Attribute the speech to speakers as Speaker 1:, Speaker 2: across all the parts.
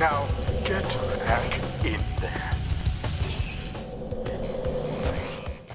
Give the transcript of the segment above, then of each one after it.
Speaker 1: Now get back in there.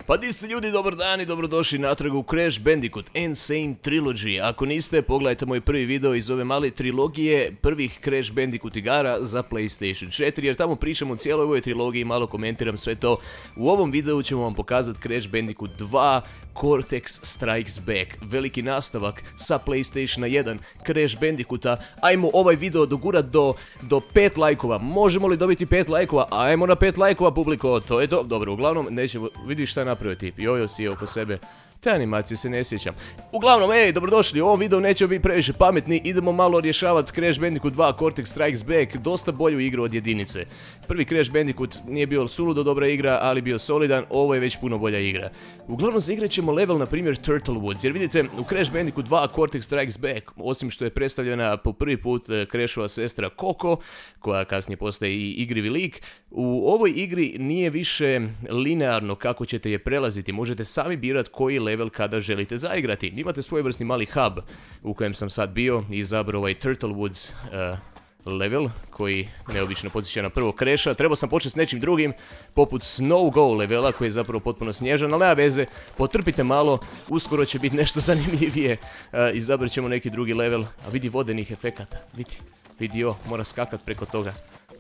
Speaker 2: Pa di ste ljudi, dobar dan i dobrodošli natrag u Crash Bandicoot Insane Trilogy. Ako niste, pogledajte moj prvi video iz ove male trilogije prvih Crash Bandicoot igara za PlayStation 4, jer tamo pričam o cijeloj ovoj trilogiji i malo komentiram sve to. U ovom videu ćemo vam pokazati Crash Bandicoot 2 Cortex Strikes Back, veliki nastavak sa PlayStation 1 Crash Bandicoota. Ajmo ovaj video dogurat do, do 5 lajkova. Možemo li dobiti 5 lajkova? Ajmo na 5 lajkova publiko, to je to. Dobro, uglavnom, nećemo, vidi šta je napravio tip. Jojo si je oko sebe. Te animacije se ne sjećam. Uglavnom, ej, dobrodošli, u ovom videu nećemo biti previše pametni, idemo malo rješavati Crash Bandicoot 2 Cortex Strikes Back, dosta bolju igru od jedinice. Prvi Crash Bandicoot nije bio suludo dobra igra, ali bio solidan, ovo je već puno bolja igra. Uglavnom, zaigrat ćemo level, na primjer, Turtle Woods, jer vidite, u Crash Bandicoot 2 Cortex Strikes Back, osim što je predstavljena po prvi put eh, Crashova sestra Coco, koja kasnije postaje i igrivi lik, u ovoj igri nije više linearno kako ćete je prelaziti, možete sami birati koji level kada želite zaigrati. Imate svojevrsni mali hub u kojem sam sad bio i izabrao ovaj Turtle Woods uh, level koji neobično podsjeća na prvo kreša. Trebao sam početi s nečim drugim, poput Snow Go levela koji je zapravo potpuno snježan, ali nema veze, potrpite malo, uskoro će biti nešto zanimljivije. Uh, izabrat ćemo neki drugi level, a vidi vodenih efekata, vidi, vidi jo, mora skakat preko toga.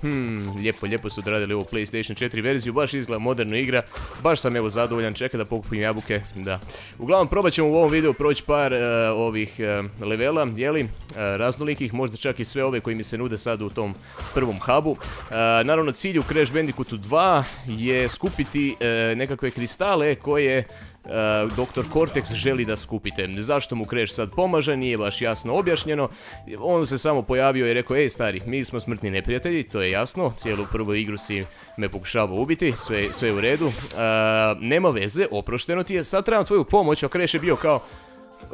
Speaker 2: Hmm, lijepo, lijepo su odradili ovu PlayStation 4 verziju, baš izgleda moderna igra, baš sam evo zadovoljan, čekaj da pokupim jabuke, da. Uglavnom, probat ćemo u ovom videu proći par uh, ovih uh, levela, jeli, uh, raznolikih, možda čak i sve ove koji mi se nude sad u tom prvom hubu. Naravno, cilj u Crash Bandicootu 2 je skupiti nekakve kristale koje Dr. Cortex želi da skupite. Zašto mu Crash sad pomaže, nije baš jasno objašnjeno. On se samo pojavio i rekao, ej stari, mi smo smrtni neprijatelji, to je jasno. Cijelu prvu igru si me pokušavao ubiti, sve, sve u redu. nema veze, oprošteno ti je, sad trebam tvoju pomoć, a Crash je bio kao,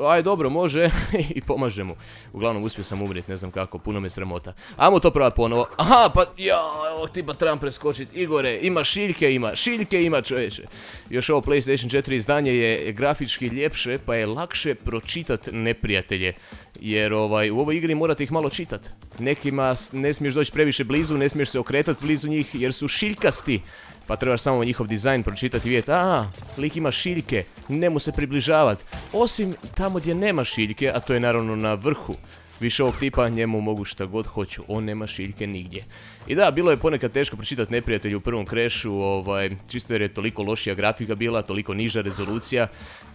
Speaker 2: aj dobro, može i pomaže mu. Uglavnom uspio sam umrijeti, ne znam kako, puno me sramota. Ajmo to provat ponovo. Aha, pa ja, evo ti pa trebam preskočiti. Igore, ima šiljke, ima šiljke, ima čovječe. Još ovo PlayStation 4 izdanje je grafički ljepše, pa je lakše pročitat neprijatelje. Jer ovaj, u ovoj igri morate ih malo čitat. Nekima ne smiješ doći previše blizu, ne smiješ se okretati blizu njih jer su šiljkasti. Pa trebaš samo njihov dizajn pročitati i vidjeti, a, lik ima šiljke, ne mu se približavati. Osim tamo gdje nema šiljke, a to je naravno na vrhu više ovog tipa, njemu mogu šta god hoću, on nema šiljke nigdje. I da, bilo je ponekad teško pročitati neprijatelju u prvom krešu, ovaj, čisto jer je toliko lošija grafika bila, toliko niža rezolucija,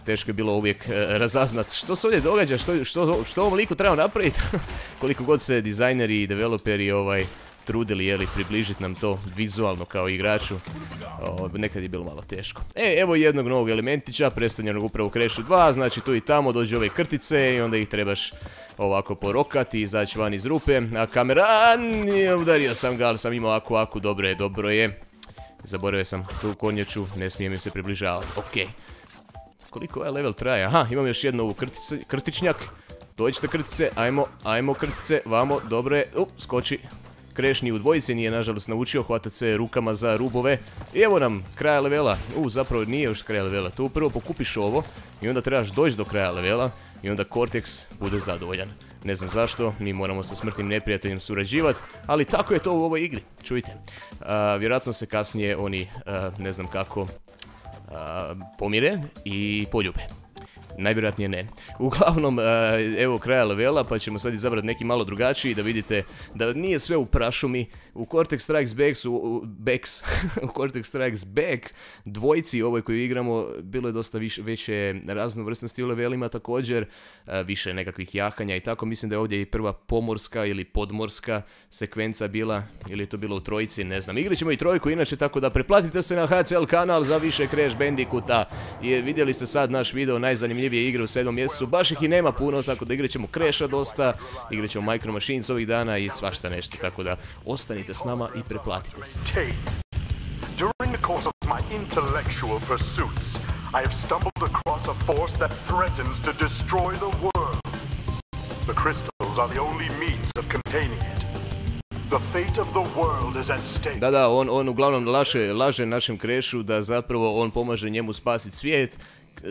Speaker 2: teško je bilo uvijek e, razaznat što se ovdje događa, što, što, što ovom liku treba napraviti, koliko god se dizajneri i developeri ovaj, trudili jeli, približiti nam to vizualno kao igraču. nekad je bilo malo teško. E, evo jednog novog elementića, predstavljenog upravo u Crashu 2, znači tu i tamo dođe ove krtice i onda ih trebaš ovako porokati, izaći van iz rupe. A kamera, udario sam ga, ali sam imao aku, aku, dobro je, dobro je. Zaboravio sam tu konječu, ne smijem im se približavati, okej. Koliko ovaj level traje? Aha, imam još jednu ovu krtičnjak. Dođite krtice, ajmo, ajmo krtice, vamo, dobro je, up, skoči, Krešni u dvojici nije nažalost naučio hvatati se rukama za rubove. I evo nam kraja levela. U, zapravo nije još kraja levela. Tu prvo pokupiš ovo i onda trebaš doći do kraja levela i onda Cortex bude zadovoljan. Ne znam zašto, mi moramo sa smrtnim neprijateljem surađivati, ali tako je to u ovoj igri, čujte. vjerojatno se kasnije oni, ne znam kako, pomire i poljube. Najvjerojatnije ne. Uglavnom, e, evo kraja levela, pa ćemo sad izabrati neki malo drugačiji da vidite da nije sve u prašumi. U Cortex Strikes Back su, u, Backs, u Cortex Strikes Back dvojci ovoj koju igramo, bilo je dosta više, veće raznovrsnosti u levelima također, e, više nekakvih jahanja i tako. Mislim da je ovdje i prva pomorska ili podmorska sekvenca bila, ili je to bilo u trojici, ne znam. Igrat ćemo i trojku inače, tako da preplatite se na HCL kanal za više Crash Bandicoota. I vidjeli ste sad naš video najzanimljiviji zanimljivije igre u 7. mjesecu. Baš ih i nema puno, tako da igrat ćemo Crasha dosta, igrat ćemo Micro Machines ovih dana i svašta nešto. Tako da ostanite s nama i preplatite se. During the course of my intellectual pursuits, I have stumbled across a force that threatens to destroy the world. The crystals are the only means of containing it. The fate of the world is at stake. Da, da, on, on uglavnom laže, laže našem krešu da zapravo on pomaže njemu spasiti svijet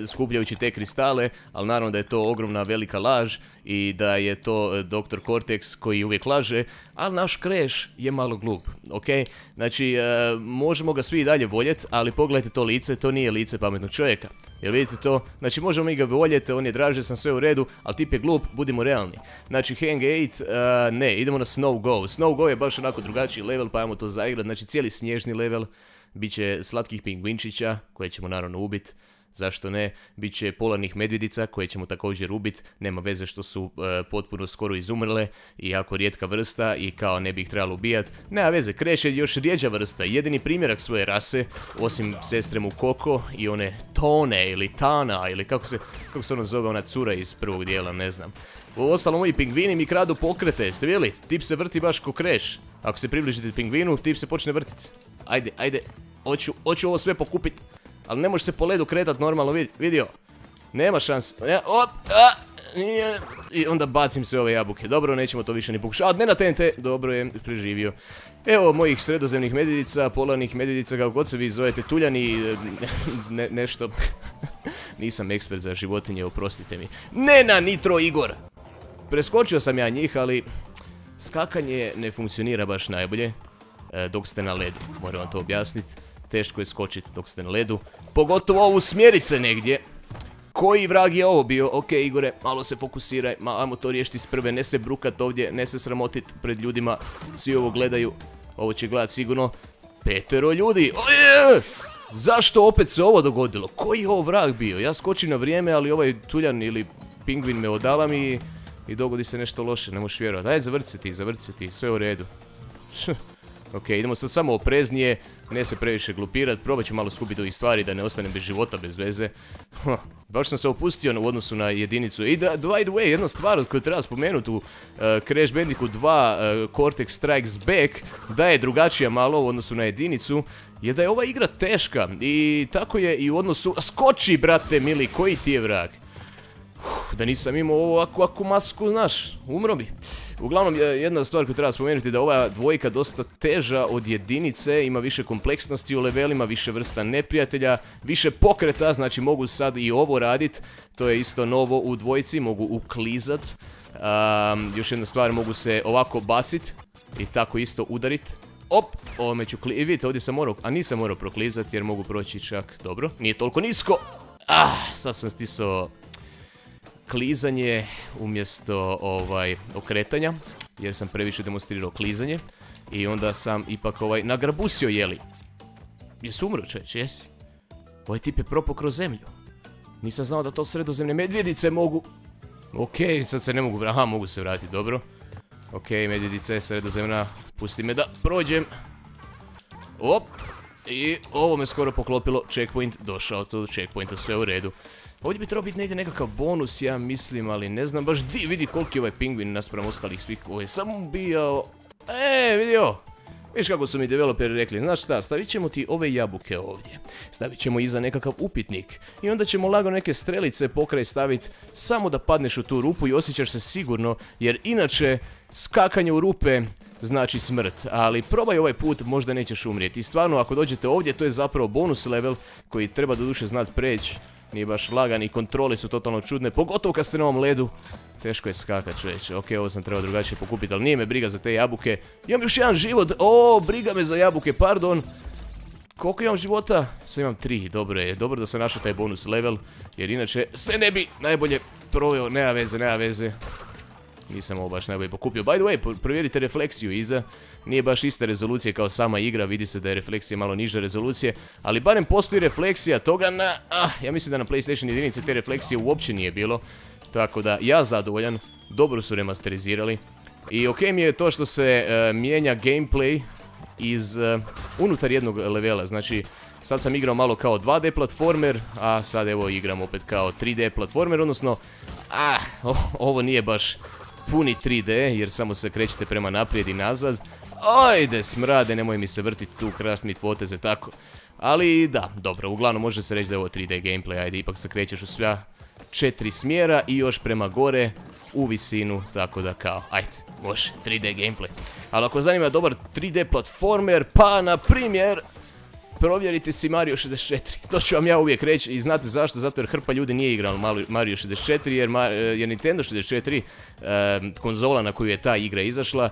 Speaker 2: skupljajući te kristale, ali naravno da je to ogromna velika laž i da je to e, Dr. Cortex koji uvijek laže, ali naš Crash je malo glup, ok? Znači, e, možemo ga svi i dalje voljeti, ali pogledajte to lice, to nije lice pametnog čovjeka. Jel vidite to? Znači možemo mi ga voljeti, on je draže, sam sve u redu, ali tip je glup, budimo realni. Znači Hang 8, ne, idemo na Snow Go. Snow Go je baš onako drugačiji level, pa ajmo to zaigrat. Znači cijeli snježni level, bit će slatkih pingvinčića, koje ćemo naravno ubiti zašto ne, bit će polarnih medvjedica koje ćemo također ubiti, nema veze što su e, potpuno skoro izumrle i jako rijetka vrsta i kao ne bi ih trebalo ubijat. Nema veze, Kreš još rijeđa vrsta, jedini primjerak svoje rase, osim sestre mu Koko i one Tone ili Tana ili kako se, kako se ono zove ona cura iz prvog dijela, ne znam. U ostalom ovi pingvini mi kradu pokrete, jeste vidjeli? Tip se vrti baš ko Kreš. Ako se približite pingvinu, tip se počne vrtiti. Ajde, ajde, hoću, hoću ovo sve pokupiti. Ali ne može se po ledu kretat normalno, vidio? Nema šans. a, I onda bacim sve ove jabuke. Dobro, nećemo to više ni pokušati. Ne na TNT, dobro je preživio. Evo mojih sredozemnih medvjedica, polarnih medvjedica, kako god se vi zovete, tuljani, ne, nešto. Nisam ekspert za životinje, oprostite mi. Ne na Nitro Igor! Preskočio sam ja njih, ali skakanje ne funkcionira baš najbolje e, dok ste na ledu, moram vam to objasniti teško je skočiti dok ste na ledu. Pogotovo ovu smjerice negdje. Koji vrag je ovo bio? Ok, Igore, malo se fokusiraj, malo to riješiti s prve, ne se brukat ovdje, ne se sramotit pred ljudima, svi ovo gledaju, ovo će gledat sigurno. Petero ljudi! Zašto opet se ovo dogodilo? Koji je ovo vrag bio? Ja skočim na vrijeme, ali ovaj tuljan ili pingvin me odala mi i dogodi se nešto loše, ne možeš vjerovati. Ajde, zavrti se ti, zavrti se ti, sve u redu. Ok, idemo sad samo opreznije, ne se previše glupirat, probat ću malo skupiti ovih stvari da ne ostanem bez života, bez veze. baš sam se opustio u odnosu na jedinicu. I da, by the way, jedna stvar koju treba spomenuti u uh, Crash Bandicoot 2 uh, Cortex Strikes Back, da je drugačija malo u odnosu na jedinicu, je da je ova igra teška i tako je i u odnosu... Skoči, brate mili, koji ti je vrag? da nisam imao ovakvu masku, znaš, umro bi. Uglavnom, jedna stvar koju treba spomenuti da ova dvojka dosta teža od jedinice, ima više kompleksnosti u levelima, više vrsta neprijatelja, više pokreta, znači mogu sad i ovo radit, to je isto novo u dvojci, mogu uklizat. još jedna stvar, mogu se ovako bacit i tako isto udarit. Op, ovome ću kli... Vidite, ovdje sam morao, a nisam morao proklizat jer mogu proći čak, dobro, nije toliko nisko. Ah, sad sam stisao klizanje umjesto ovaj okretanja, jer sam previše demonstrirao klizanje. I onda sam ipak ovaj nagrabusio jeli. Jesi umro čovječ, jesi? Ovaj tip je propao kroz zemlju. Nisam znao da to sredozemne medvjedice mogu... Okej, sad se ne mogu... Aha, mogu se vratiti, dobro. Okej, medvjedice, sredozemna, pusti me da prođem. Op! I ovo me skoro poklopilo, checkpoint, došao to do checkpointa, sve u redu. Ovdje bi trebao biti negdje nekakav bonus, ja mislim, ali ne znam baš di, vidi koliki je ovaj pingvin naspram ostalih svih koji je samo bijao. E, vidio! Viš kako su mi developeri rekli, znaš šta, stavit ćemo ti ove jabuke ovdje. Stavit ćemo iza nekakav upitnik. I onda ćemo lago neke strelice pokraj staviti samo da padneš u tu rupu i osjećaš se sigurno, jer inače skakanje u rupe znači smrt, ali probaj ovaj put, možda nećeš umrijeti. I stvarno, ako dođete ovdje, to je zapravo bonus level koji treba do duše znat preći nije baš lagan i kontrole su totalno čudne, pogotovo kad ste na ovom ledu. Teško je skakat čovječe, ok, ovo sam trebao drugačije pokupiti, ali nije me briga za te jabuke. Imam još jedan život, o, briga me za jabuke, pardon. Koliko imam života? Sad imam tri, dobro je, dobro da sam našao taj bonus level, jer inače se ne bi najbolje proveo, nema veze, nema veze. Nisam ovo baš najbolje pokupio. By the way, provjerite refleksiju iza. Nije baš ista rezolucija kao sama igra, vidi se da je refleksija malo niže rezolucije, ali barem postoji refleksija toga na... Ah, ja mislim da na PlayStation jedinice te refleksije uopće nije bilo. Tako da, ja zadovoljan, dobro su remasterizirali. I ok mi je to što se e, mijenja gameplay iz e, unutar jednog levela, znači sad sam igrao malo kao 2D platformer, a sad evo igram opet kao 3D platformer, odnosno, ah, ovo nije baš puni 3D, jer samo se krećete prema naprijed i nazad. Ajde, smrade, nemoj mi se vrtiti tu, krasnit poteze, tako. Ali da, dobro, uglavnom može se reći da je ovo 3D gameplay, ajde, ipak se krećeš u sva četiri smjera i još prema gore u visinu, tako da kao, ajde, može, 3D gameplay. Ali ako zanima dobar 3D platformer, pa na primjer, provjerite si Mario 64. To ću vam ja uvijek reći i znate zašto? Zato jer hrpa ljudi nije igralo Mario 64 jer, jer Nintendo 64 konzola na koju je ta igra izašla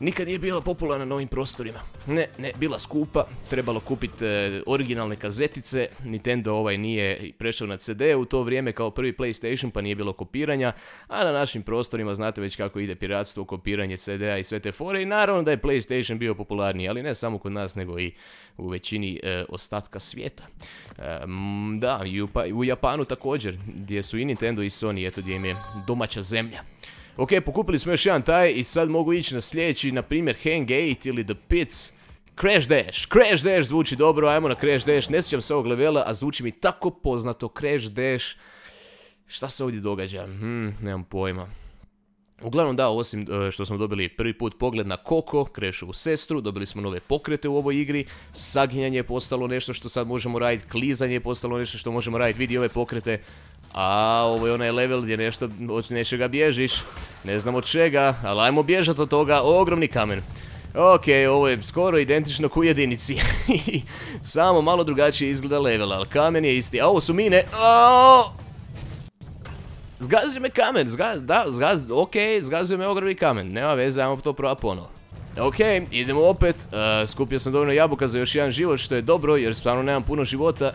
Speaker 2: nikad nije bila popularna na ovim prostorima. Ne, ne, bila skupa, trebalo kupiti e, originalne kazetice, Nintendo ovaj nije prešao na CD u to vrijeme kao prvi PlayStation pa nije bilo kopiranja, a na našim prostorima znate već kako ide piratstvo, kopiranje CD-a i sve te fore i naravno da je PlayStation bio popularniji, ali ne samo kod nas nego i u većini e, ostatka svijeta. E, da, i u, pa, u Japanu također, gdje su i Nintendo i Sony, eto gdje im je domaća zemlja. Ok, pokupili smo još jedan taj i sad mogu ići na sljedeći, na primjer Hangate ili The Pits. Crash Dash, Crash Dash zvuči dobro, ajmo na Crash Dash, ne sjećam se ovog levela, a zvuči mi tako poznato, Crash Dash. Šta se ovdje događa? Hmm, nemam pojma. Uglavnom da, osim e, što smo dobili prvi put pogled na Koko, Crashovu sestru, dobili smo nove pokrete u ovoj igri, saginjanje je postalo nešto što sad možemo raditi, klizanje je postalo nešto što možemo raditi, vidi ove pokrete, a ovo je onaj level gdje nešto od nečega bježiš. Ne znam od čega, ali ajmo bježati od toga. Ogromni kamen. Ok, ovo je skoro identično ku jedinici. Samo malo drugačije izgleda level, ali kamen je isti. A ovo su mine. Zgazio me kamen, da, ok, zgazio me ogromni kamen. Nema veze, ajmo to prava ponovo. Ok, idemo opet. skupio sam dovoljno jabuka za još jedan život, što je dobro, jer stvarno nemam puno života.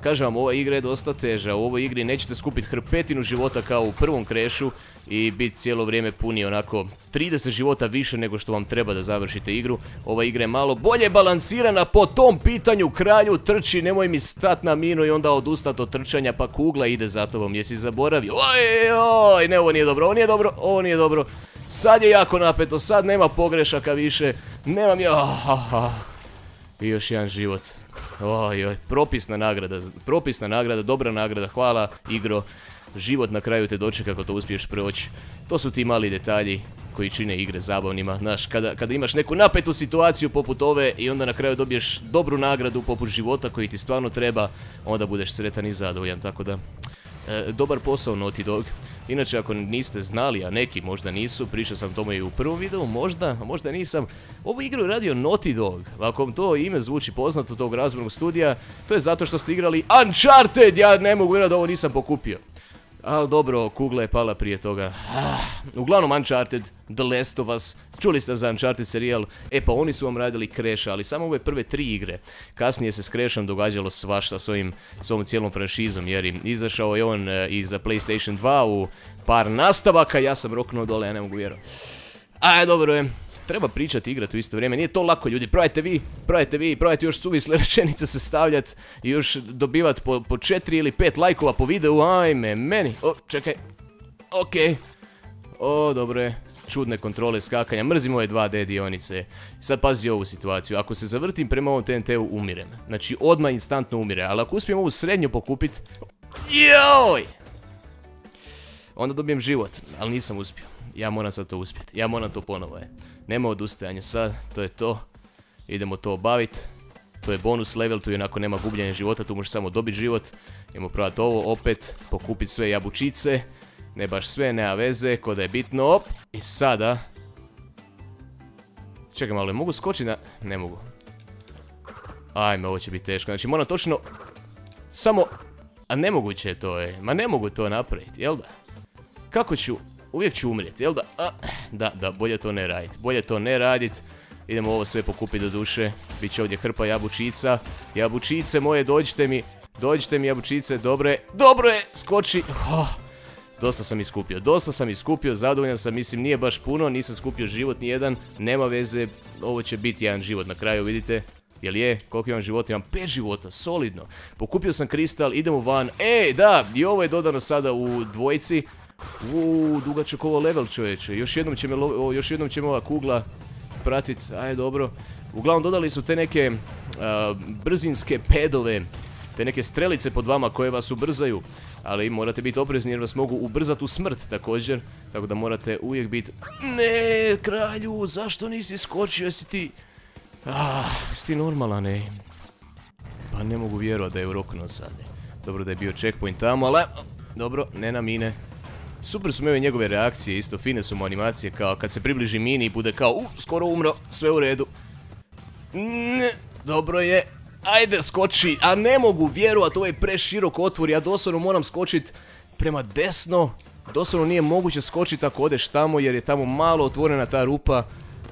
Speaker 2: Kažem vam, ova igra je dosta teža, u ovoj igri nećete skupiti hrpetinu života kao u prvom krešu i biti cijelo vrijeme puni onako 30 života više nego što vam treba da završite igru. Ova igra je malo bolje balansirana po tom pitanju, kralju trči, nemoj mi stat na minu i onda odustat od trčanja pa kugla ide za tobom, jesi zaboravio? Oj, oj, ne, ovo nije dobro, ovo nije dobro, ovo nije dobro. Sad je jako napeto, sad nema pogrešaka više, nemam ja... I još jedan život. Oj, oj, propisna nagrada, propisna nagrada, dobra nagrada, hvala igro. Život na kraju te dočeka kako to uspiješ proći. To su ti mali detalji koji čine igre zabavnima. Znaš, kada, kada imaš neku napetu situaciju poput ove i onda na kraju dobiješ dobru nagradu poput života koji ti stvarno treba, onda budeš sretan i zadovoljan. Tako da, e, dobar posao Naughty Dog. Inače, ako niste znali, a neki možda nisu, pričao sam tome i u prvom videu, možda, a možda nisam, ovu igru je radio Naughty Dog. Ako vam to ime zvuči poznato tog razbornog studija, to je zato što ste igrali Uncharted, ja ne mogu vjerati da ovo nisam pokupio. Ali dobro, kugla je pala prije toga. Ah, uglavnom Uncharted, The Last of Us, čuli ste za Uncharted serijal, e pa oni su vam radili Crash, ali samo ove prve tri igre. Kasnije se s Crashom događalo svašta s ovim, ovom cijelom franšizom, jer izašao je on e, i za PlayStation 2 u par nastavaka, ja sam roknuo dole, ja ne mogu vjerovati. A, dobro je, treba pričati i igrati u isto vrijeme. Nije to lako ljudi, probajte vi, probajte vi, probajte još suvisle rečenice se stavljati i još dobivati po, po četiri ili pet lajkova po videu, ajme, meni. O, čekaj, okej. O, dobro je, čudne kontrole skakanja, mrzim ove 2D dionice. Sad pazi ovu situaciju, ako se zavrtim prema ovom TNT-u umirem. Znači odmah instantno umire, ali ako uspijem ovu srednju pokupit... Joj! Onda dobijem život, ali nisam uspio. Ja moram sad to uspjeti, ja moram to ponovo je. Nema odustajanja sad, to je to. Idemo to obaviti. To je bonus level, tu onako nema gubljenja života, tu možeš samo dobiti život. Idemo probati ovo, opet, pokupiti sve jabučice. Ne baš sve, nema veze, ko da je bitno, op. I sada... Čekaj malo, mogu skočiti na... Ne mogu. Ajme, ovo će biti teško. Znači moram točno... Samo... A nemoguće je to, je. Ma ne mogu to napraviti, jel da? Kako ću... Uvijek ću umrijeti, jel da? da, da, bolje to ne radit. Bolje to ne radit. Idemo ovo sve pokupiti do duše. Biće ovdje hrpa jabučica. Jabučice moje, dođite mi. Dođite mi jabučice, dobro je. Dobro je, skoči. Oh, dosta sam iskupio, dosta sam iskupio, zadovoljan sam, mislim nije baš puno, nisam skupio život ni jedan, nema veze, ovo će biti jedan život na kraju, vidite. Jel je? Koliko imam života? Imam pet života, solidno. Pokupio sam kristal, idemo van. E, da, i ovo je dodano sada u dvojci. Uuu, dugačak ovo level čovječe. Još jednom će me, ova kugla pratit. Ajde, dobro. Uglavnom dodali su te neke brzinske pedove. Te neke strelice pod vama koje vas ubrzaju. Ali morate biti oprezni jer vas mogu ubrzati u smrt također. Tako da morate uvijek biti... Ne, kralju, zašto nisi skočio? Jesi ti... Ah, jesi ti normalan, ne? Pa ne mogu vjerovati da je uroknuo sad. Dobro da je bio checkpoint tamo, ali... Dobro, ne na mine. Super su mi njegove reakcije, isto fine su mu animacije, kao kad se približi mini i bude kao, u, skoro umro, sve u redu. dobro je. Ajde, skoči. A ne mogu vjerovat, ovo je preširok otvor. Ja doslovno moram skočit prema desno. Doslovno nije moguće skočiti ako odeš tamo jer je tamo malo otvorena ta rupa.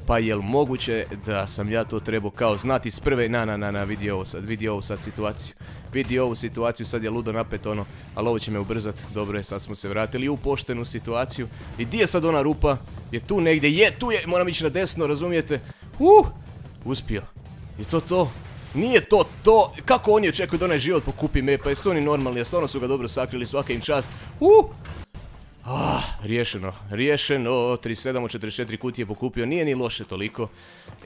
Speaker 2: Pa jel moguće da sam ja to trebao kao znati s prve... Na, na, na, na, vidi ovo sad, vidi ovo sad situaciju. Vidi ovu situaciju, sad je ludo napet ono, ali ovo će me ubrzat. Dobro je, sad smo se vratili u poštenu situaciju. I di je sad ona rupa? Je tu negdje? Je, tu je, moram ići na desno, razumijete? Uh, uspio. Je to to? Nije to to, kako oni očekuju da onaj život pokupi me, pa jesu oni normalni, a stvarno su ga dobro sakrili, svaka im čast. Uh, Ah, riješeno, riješeno, 37 od 44 kutije pokupio, nije ni loše toliko.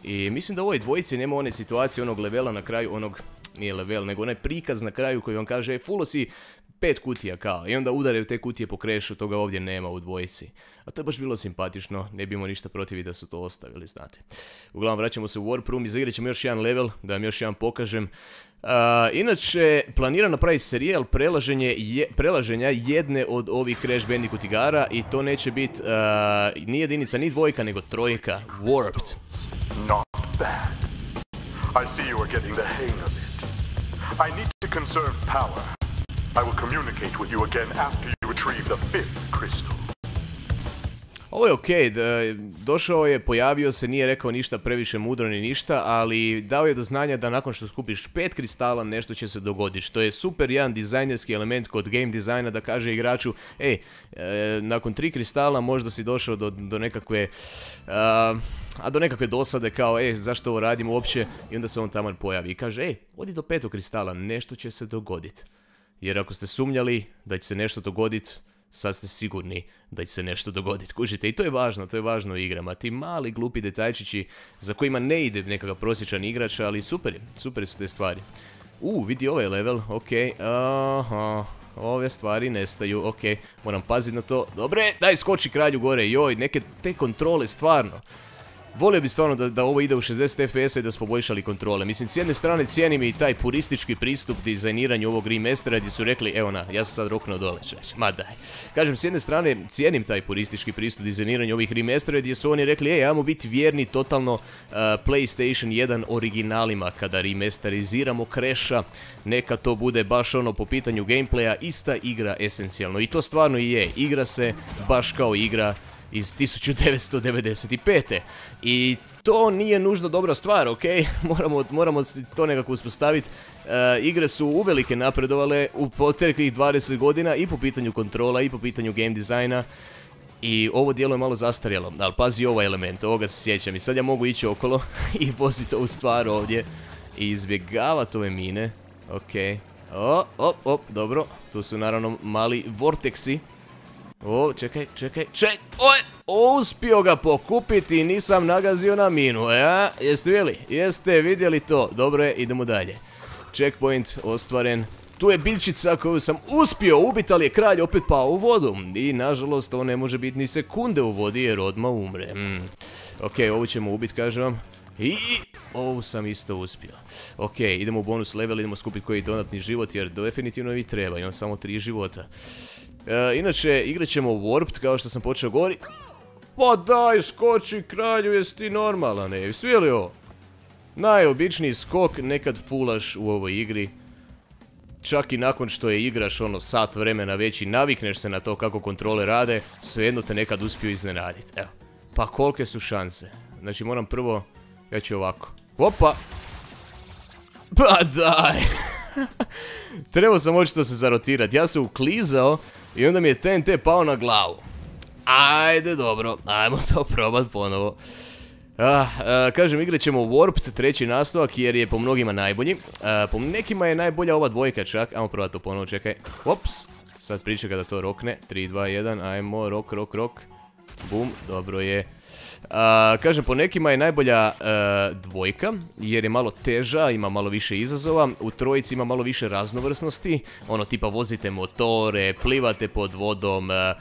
Speaker 2: I mislim da u ovoj dvojici nema one situacije onog levela na kraju, onog, nije level, nego onaj prikaz na kraju koji vam kaže, e, fulo si pet kutija kao, i onda udaraju te kutije po krešu, toga ovdje nema u dvojici. A to je baš bilo simpatično, ne bimo ništa protiv da su to ostavili, znate. Uglavnom, vraćamo se u Warp Room, izagrat ćemo još jedan level, da vam još jedan pokažem inače, planira napraviti serijal prelaženja jedne od ovih Crash Bandicoot igara i to neće biti uh, ni jedinica, ni dvojka, nego trojka. Warped.
Speaker 1: Not bad. I see you are getting the hang of it. I need to conserve power. I will communicate with you again after you retrieve the fifth crystal.
Speaker 2: Ovo je okej, došao je, pojavio se, nije rekao ništa previše mudro ni ništa, ali dao je do znanja da nakon što skupiš pet kristala nešto će se dogoditi, što je super jedan dizajnerski element kod game dizajna da kaže igraču, ej, e, nakon tri kristala možda si došao do, do nekakve, a, do nekakve dosade kao, ej, zašto ovo radimo uopće, i onda se on tamo pojavi i kaže, ej, odi do petog kristala, nešto će se dogoditi. Jer ako ste sumnjali da će se nešto dogoditi, sad ste sigurni da će se nešto dogoditi. Kužite, i to je važno, to je važno u igrama. Ti mali glupi detaljčići za kojima ne ide nekakav prosječan igrač, ali super super su te stvari. U, vidi ovaj level, ok, aha, ove stvari nestaju, ok, moram paziti na to. Dobre, daj skoči kralju gore, joj, neke te kontrole, stvarno. Volio bi stvarno da, da ovo ide u 60 fps i da smo poboljšali kontrole. Mislim, s jedne strane cijenim i taj puristički pristup dizajniranju ovog remastera gdje su rekli, evo na, ja sam sad roknuo dole, čovječ, ma daj. Kažem, s jedne strane cijenim taj puristički pristup dizajniranju ovih remastera gdje su oni rekli, ej, ajmo biti vjerni totalno uh, PlayStation 1 originalima kada remasteriziramo kreša, neka to bude baš ono po pitanju gameplaya, ista igra esencijalno. I to stvarno i je, igra se baš kao igra iz 1995. I to nije nužno dobra stvar, ok? Moramo, moramo to nekako uspostaviti. E, igre su uvelike napredovale u proteklih 20 godina i po pitanju kontrola i po pitanju game dizajna. I ovo dijelo je malo zastarjelo, ali pazi ovaj element, ovoga se sjećam i sad ja mogu ići okolo i voziti ovu stvar ovdje i izbjegavati ove mine. Ok, o, op, op, dobro, tu su naravno mali vorteksi o, čekaj, čekaj, čekaj, oj, uspio ga pokupiti, nisam nagazio na minu, e, jeste vidjeli, jeste vidjeli to, dobro je, idemo dalje. Checkpoint ostvaren, tu je biljčica koju sam uspio ubiti, ali je kralj opet pao u vodu. I nažalost, on ne može biti ni sekunde u vodi jer odmah umre. Hmm. Ok, ovu ćemo ubiti, kažem vam. I ovu sam isto uspio. Ok, idemo u bonus level, idemo skupiti koji donatni život jer definitivno mi treba, imam samo tri života. E, inače, igrat ćemo Warped, kao što sam počeo govoriti. Pa daj, skoči kralju, jesi ti normalan, ne? Svi ovo? Najobičniji skok nekad fulaš u ovoj igri. Čak i nakon što je igraš ono sat vremena već i navikneš se na to kako kontrole rade, svejedno te nekad uspiju iznenaditi. Evo. Pa kolike su šanse? Znači moram prvo, ja ću ovako. Opa! Pa daj! Trebao sam očito se zarotirati. Ja se uklizao i onda mi je TNT pao na glavu. Ajde, dobro, ajmo to probat ponovo. Ah, kažem, igrat ćemo Warped, treći nastavak, jer je po mnogima najbolji. po nekima je najbolja ova dvojka čak. Ajmo probat to ponovo, čekaj. Ops, sad priča kada to rokne. 3, 2, 1, ajmo, rok, rok, rok. Bum, dobro je kažem, po nekima je najbolja e, dvojka, jer je malo teža, ima malo više izazova. U trojici ima malo više raznovrsnosti. Ono, tipa vozite motore, plivate pod vodom, e,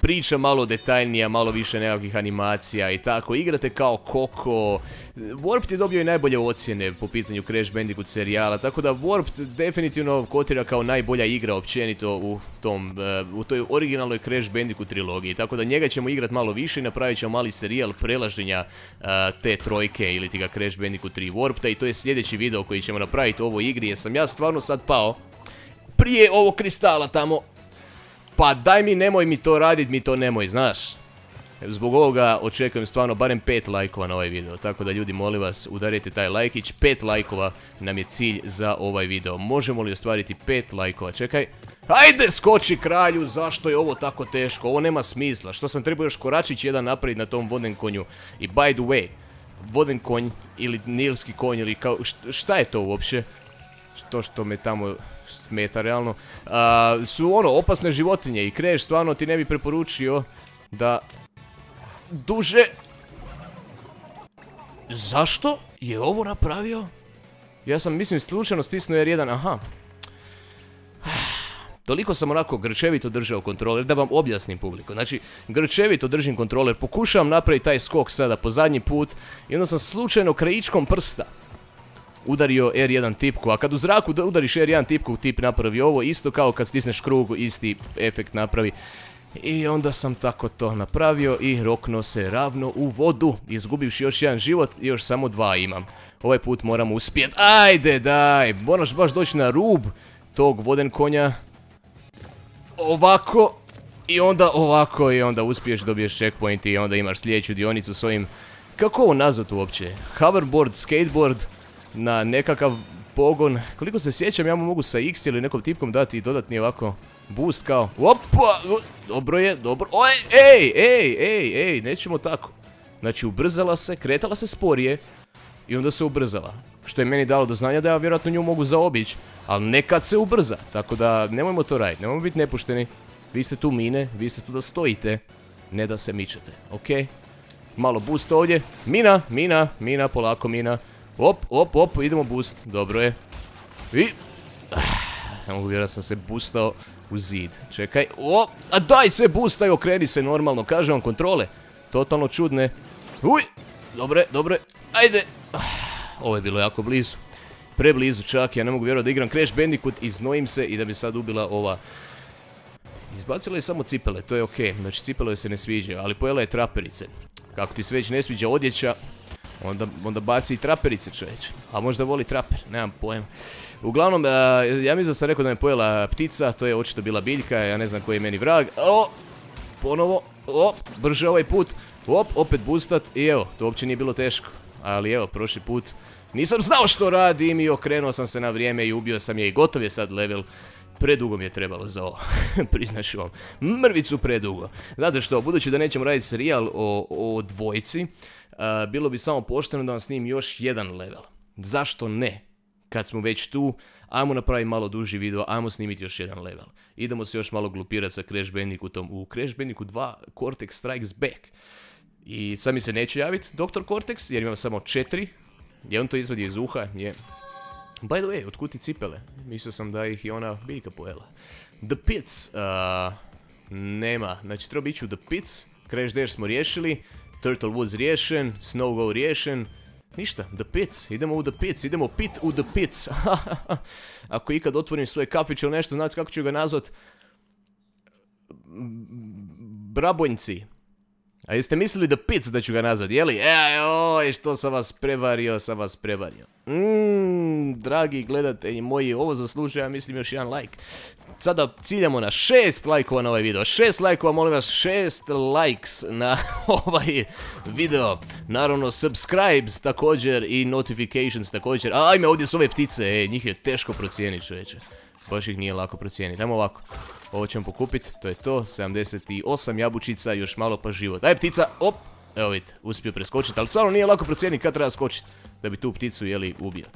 Speaker 2: priča malo detaljnija, malo više nekakvih animacija i tako. Igrate kao Koko. Warped je dobio i najbolje ocjene po pitanju Crash Bandicoot serijala, tako da Warped definitivno kotira kao najbolja igra općenito u tom, e, u toj originalnoj Crash Bandicoot trilogiji. Tako da njega ćemo igrati malo više i napravit ćemo mali serijal prelaženja te trojke ili ti ga Crash Bandicoot 3 Warpta i to je sljedeći video koji ćemo napraviti u ovoj igri jer sam ja stvarno sad pao prije ovog kristala tamo. Pa daj mi nemoj mi to radit, mi to nemoj, znaš. Zbog ovoga očekujem stvarno barem 5 lajkova na ovaj video, tako da ljudi molim vas udarite taj lajkić, 5 lajkova nam je cilj za ovaj video. Možemo li ostvariti 5 lajkova? Čekaj. Ajde skoči kralju, zašto je ovo tako teško? Ovo nema smisla. Što sam trebao još koračić jedan napraviti na tom voden konju? I by the way, voden konj ili nilski konj ili kao... Šta je to uopće? To što me tamo smeta realno. su ono, opasne životinje i kreš stvarno ti ne bi preporučio da duže... Zašto je ovo napravio? Ja sam, mislim, slučajno stisnuo R1, aha. Toliko sam onako grčevito držao kontroler, da vam objasnim publiku. Znači, grčevito držim kontroler, pokušavam napraviti taj skok sada po zadnji put i onda sam slučajno krajičkom prsta udario R1 tipku, a kad u zraku udariš R1 tipku, tip napravi ovo, isto kao kad stisneš krug, isti efekt napravi. I onda sam tako to napravio i rokno se ravno u vodu, izgubivši još jedan život još samo dva imam. Ovaj put moram uspjet, ajde daj, moraš baš doći na rub tog voden konja. Ovako, i onda ovako, i onda uspiješ, dobiješ checkpoint i onda imaš sljedeću dionicu s ovim... Kako ovo nazvat uopće? Hoverboard, skateboard, na nekakav pogon. Koliko se sjećam, ja mu mogu sa X ili nekom tipkom dati dodatni ovako boost kao. Opa! Dobro je, dobro. Oj, ej, ej, ej, ej, nećemo tako. Znači, ubrzala se, kretala se sporije i onda se ubrzala. Što je meni dalo do znanja da ja vjerojatno nju mogu zaobići. Ali nekad se ubrza, tako da nemojmo to raditi, nemojmo biti nepušteni. Vi ste tu mine, vi ste tu da stojite, ne da se mičete, okej? Malo boost ovdje. Mina, mina, mina, polako mina. Op, op, op, idemo boost. Dobro je. I... Ne mogu vjerati sam se boostao u zid. Čekaj. O, a daj se boostaj, okreni se normalno. Kažem vam, kontrole. Totalno čudne. Uj, dobre, dobre. Ajde. Ovo je bilo jako blizu. Preblizu čak, ja ne mogu vjerovati da igram Crash Bandicoot i znojim se i da bi sad ubila ova... Izbacila je samo cipele, to je okej. Znači cipele se ne sviđaju, ali pojela je traperice. Kako ti se već ne sviđa odjeća, Onda, onda baci i traperice čovječ. A možda voli traper, nemam pojem. Uglavnom, e, ja mislim da sam rekao da me pojela ptica, to je očito bila biljka, ja ne znam koji je meni vrag. O, ponovo, o, brže ovaj put. Op, opet boostat i evo, to uopće nije bilo teško. Ali evo, prošli put nisam znao što radim i okrenuo sam se na vrijeme i ubio sam je i gotov je sad level. Predugo mi je trebalo za ovo, priznaš vam. Mrvicu predugo. Znate što, budući da nećemo raditi serijal o, o dvojci, bilo bi samo pošteno da vam snim još jedan level. Zašto ne? Kad smo već tu, ajmo napraviti malo duži video, ajmo snimiti još jedan level. Idemo se još malo glupirati sa Crash Bandicootom u Crash Bandicoot 2 Cortex Strikes Back. I sad mi se neće javiti Dr. Cortex, jer imam samo četiri. Je on to izvadio iz uha? Je. By the way, otkud ti cipele? Mislio sam da ih i ona biljka pojela. The Pits. nema. Znači, treba ići u The Pits. Crash Dash smo riješili. Turtle Woods riješen, Snow Go riješen. Ništa, The Pits, idemo u The Pits, idemo pit u The Pits. Ako ikad otvorim svoj kafić ili nešto, znači kako ću ga nazvat? Brabonjci. A jeste mislili The Pits da ću ga nazvat, jeli? E, oj, što sam vas prevario, sam vas prevario. Mmm, dragi gledatelji moji, ovo zaslužuje, ja mislim, još jedan like sada ciljamo na šest lajkova na ovaj video. Šest lajkova, molim vas, šest likes na ovaj video. Naravno, subscribes također i notifications također. Ajme, ovdje su ove ptice, e, njih je teško procijeniti čoveče. Baš ih nije lako procijeniti. Ajmo ovako. Ovo ćemo pokupiti, to je to. 78 jabučica, još malo pa život. Aj ptica, op! Evo vidite, uspio preskočiti, ali stvarno nije lako procijeniti kad treba skočiti. Da bi tu pticu, jeli, ubio.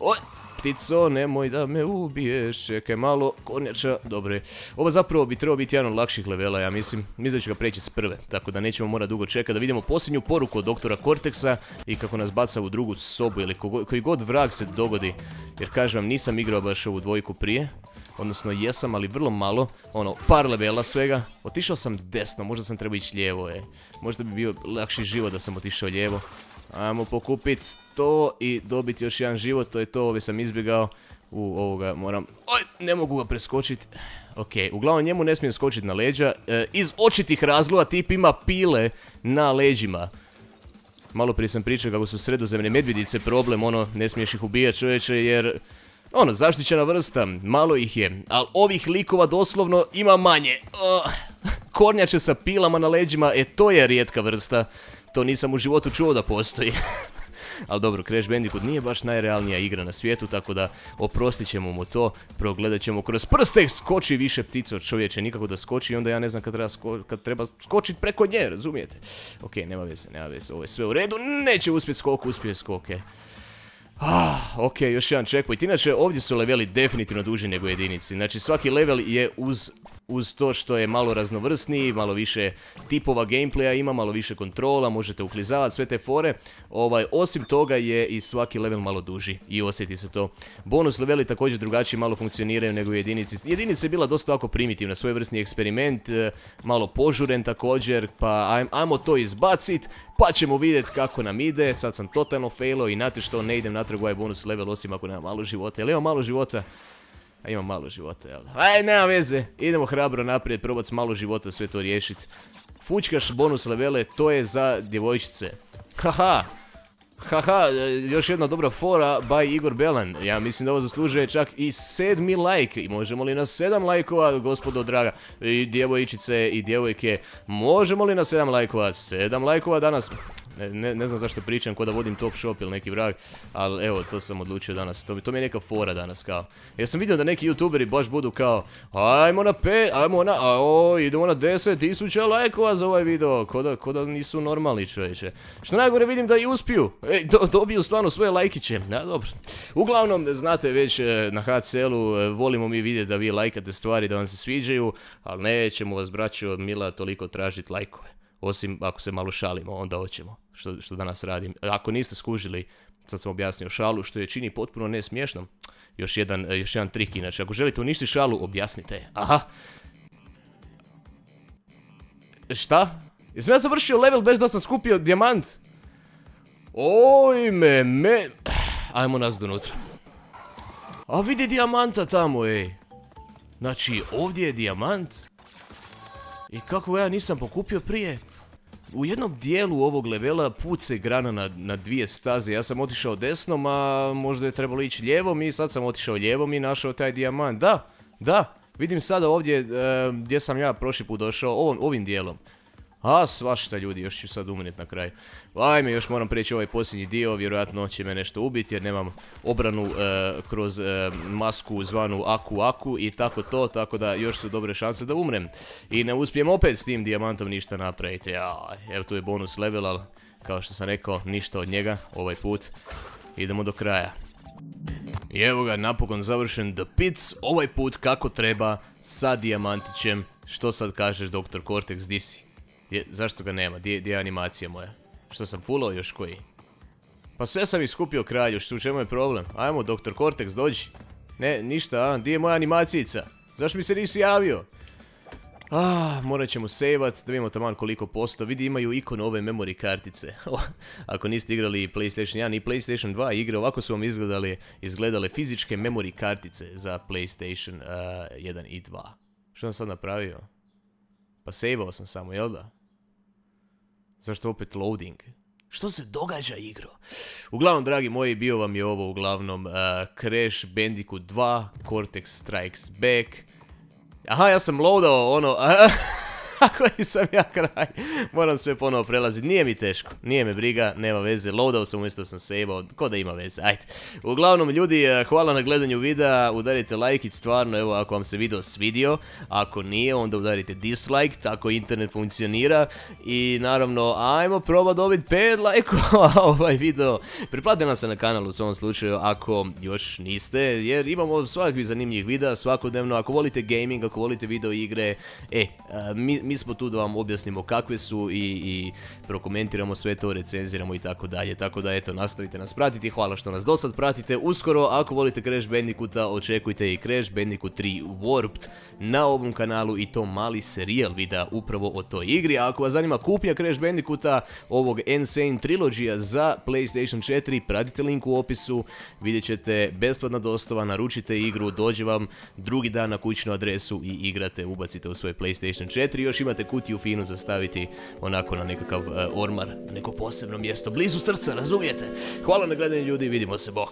Speaker 2: Oj! Ptico, nemoj da me ubiješ, čekaj malo, kornjača, dobro je. Ovo zapravo bi trebao biti jedan od lakših levela, ja mislim. Mislim da ću ga preći s prve, tako da nećemo morati dugo čekati da vidimo posljednju poruku od doktora Cortexa i kako nas baca u drugu sobu ili koji god vrag se dogodi. Jer kažem vam, nisam igrao baš ovu dvojku prije. Odnosno jesam, ali vrlo malo. Ono, par levela svega. Otišao sam desno, možda sam trebao ići lijevo, je. Možda bi bio lakši život da sam otišao lijevo. Ajmo pokupiti 100 i dobiti još jedan život, to je to, ove sam izbjegao. U ovoga moram... Oj, ne mogu ga preskočiti. Ok, uglavnom njemu ne smijem skočiti na leđa. E, iz očitih razloga tip ima pile na leđima. Malo prije sam pričao kako su sredozemne medvjedice problem, ono, ne smiješ ih ubijati čovječe jer... Ono, zaštićena vrsta, malo ih je, ali ovih likova doslovno ima manje. kornjače sa pilama na leđima, e to je rijetka vrsta. To nisam u životu čuo da postoji. Ali dobro, Crash Bandicoot nije baš najrealnija igra na svijetu, tako da oprostit ćemo mu to, progledat ćemo kroz prste, skoči više ptica od čovječe, nikako da skoči, onda ja ne znam kad treba, kad treba skočit preko nje, razumijete? Ok, nema veze, nema veze, ovo je sve u redu, neće uspjeti skok, uspije skok, e. Ah, ok, još jedan checkpoint. Inače, ovdje su leveli definitivno duži nego jedinici. Znači, svaki level je uz uz to što je malo raznovrsniji, malo više tipova gameplaya ima, malo više kontrola, možete uklizavati sve te fore. Ovaj, osim toga je i svaki level malo duži i osjeti se to. Bonus leveli također drugačije malo funkcioniraju nego u jedinici. Jedinica je bila dosta ovako primitivna, svojevrsni eksperiment, e, malo požuren također, pa ajmo to izbacit, pa ćemo vidjeti kako nam ide. Sad sam totalno failo i znate što ne idem natrag ovaj bonus level osim ako nema malo života. Jel ima malo života? A ima malo života, jel? Aj, nema veze. Idemo hrabro naprijed, probat s malo života sve to riješiti. Fučkaš bonus levele, to je za djevojčice. Haha. Haha, još jedna dobra fora by Igor Belan. Ja mislim da ovo zaslužuje čak i sedmi like. I možemo li na sedam lajkova, gospodo draga, i djevojčice i djevojke, možemo li na sedam lajkova? Sedam lajkova danas. Ne, ne, znam zašto pričam, ko da vodim top shop ili neki vrag, ali evo, to sam odlučio danas. To, to mi je neka fora danas, kao. Jer sam vidio da neki youtuberi baš budu kao, ajmo na pe, ajmo na, a o, idemo na 10.000 lajkova za ovaj video, ko da, nisu normalni čovječe. Što najgore vidim da i uspiju, ej, dobiju stvarno svoje lajkiće, ja dobro. Uglavnom, znate već e, na HCL-u e, volimo mi vidjeti da vi lajkate stvari, da vam se sviđaju, ali nećemo vas, braćo, Mila, toliko tražiti lajkove. Osim ako se malo šalimo, onda hoćemo, što, što danas radim. Ako niste skužili, sad sam objasnio šalu, što je čini potpuno nesmiješnom. Još jedan, još jedan trik, inače, ako želite uništiti šalu, objasnite Aha. Šta? Jesam ja završio level bez da sam skupio dijamant? Ojme, me... Ajmo nas donutra. A vidi dijamanta tamo, ej. Znači, ovdje je dijamant. I kako ja nisam pokupio prije? U jednom dijelu ovog levela put se grana na, na dvije staze. Ja sam otišao desnom, a možda je trebalo ići lijevom i sad sam otišao lijevom i našao taj dijamant. Da, da, vidim sada ovdje e, gdje sam ja prošli put došao, ovim dijelom. A svašta ljudi, još ću sad umret na kraju. Ajme, još moram preći ovaj posljednji dio, vjerojatno će me nešto ubiti jer nemam obranu e, kroz e, masku zvanu Aku Aku i tako to, tako da još su dobre šanse da umrem. I ne uspijem opet s tim dijamantom ništa napraviti. Ja, evo tu je bonus level, ali kao što sam rekao, ništa od njega ovaj put. Idemo do kraja. I evo ga, napokon završen The Pits, ovaj put kako treba, sa dijamantićem. Što sad kažeš, Dr. Cortex, di si? Zašto ga nema? Gdje je animacija moja? Što sam fulao još koji? Pa sve sam iskupio kralju, što u čemu je problem? Ajmo, Dr. Cortex, dođi. Ne, ništa, a? Gdje je moja animacijica? Zašto mi se nisi javio? Ah, morat ćemo sejvat, da vidimo taman koliko posto. Vidi, imaju ikon ove memory kartice. Ako niste igrali PlayStation 1 i PlayStation 2 igre, ovako su vam izgledali, izgledale fizičke memory kartice za PlayStation 1 i 2. Što sam sad napravio? Pa sejvao sam samo, jel da? Zašto opet loading? Što se događa igro? Uglavnom, dragi moji, bio vam je ovo uglavnom uh, Crash Bandicoot 2, Cortex Strikes Back. Aha, ja sam loadao ono... Koji sam ja kraj. Moram sve ponovo prelaziti. Nije mi teško. Nije me briga. Nema veze. Loadao sam umjesto sam saveao. Ko da ima veze. Ajde. Uglavnom ljudi, eh, hvala na gledanju videa. Udarite like stvarno. Evo ako vam se video svidio. Ako nije onda udarite dislike. Tako internet funkcionira. I naravno ajmo proba dobiti 5 lajkova ovaj video. Priplatite se na kanalu u svom slučaju ako još niste. Jer imamo svakakvih zanimljivih videa svakodnevno. Ako volite gaming, ako volite video igre. E, eh, mi mi smo tu da vam objasnimo kakve su i, i prokomentiramo sve to, recenziramo i tako dalje. Tako da eto, nastavite nas pratiti, hvala što nas do sad pratite. Uskoro, ako volite Crash Bandicoota, očekujte i Crash Bandicoot 3 Warped na ovom kanalu i to mali serijal videa upravo o toj igri. A ako vas zanima kupnja Crash Bandicoota, ovog Insane Trilogy za PlayStation 4, pratite link u opisu, vidjet ćete besplatna dostava, naručite igru, dođe vam drugi dan na kućnu adresu i igrate, ubacite u svoj PlayStation 4. Još imate kutiju finu za staviti onako na nekakav e, ormar, neko posebno mjesto, blizu srca, razumijete? Hvala na gledanju ljudi, vidimo se, bok!